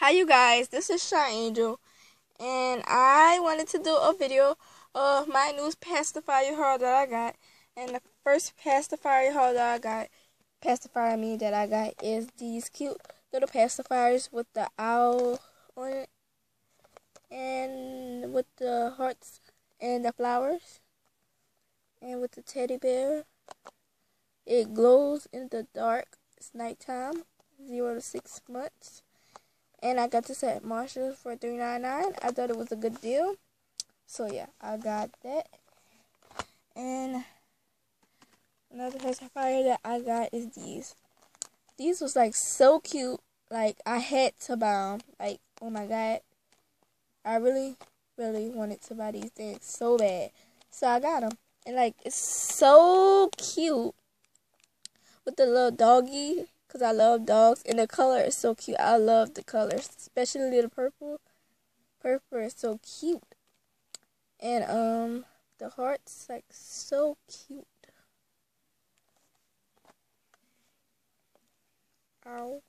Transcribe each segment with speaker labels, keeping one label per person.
Speaker 1: Hi you guys, this is Shy Angel and I wanted to do a video of my new pacifier haul that I got. And the first pacifier haul that I got, pacifier I me that I got is these cute little pacifiers with the owl on it and with the hearts and the flowers and with the teddy bear. It glows in the dark. It's nighttime, zero to six months and I got this at Marshalls for three ninety nine. I thought it was a good deal. So yeah, I got that. And another pacifier that I got is these. These was like so cute. Like I had to buy them. Like oh my god, I really, really wanted to buy these things so bad. So I got them, and like it's so cute with the little doggy because I love dogs and the color is so cute. I love the colors, especially the purple. Purple is so cute. And um the heart's like so cute. Ow.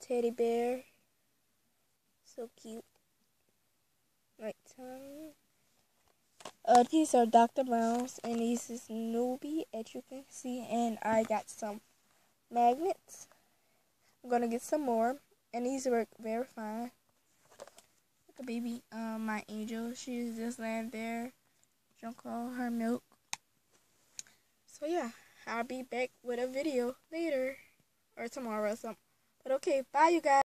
Speaker 1: Teddy bear. So cute. Nighttime. Uh, these are Dr. Brown's, and these is Nuby, as you can see, and I got some magnets. I'm gonna get some more, and these work very fine. At baby, um, my angel, she's just laying there. Don't call her milk. So yeah, I'll be back with a video later, or tomorrow or something. But okay, bye you guys.